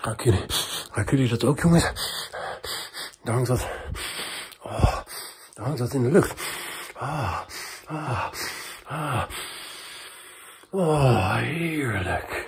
Raak jullie, raak jullie dat ook, jongens? Dan hangt dat, Oh, daar hangt dat in de lucht. Ah, ah, ah. Oh, heerlijk.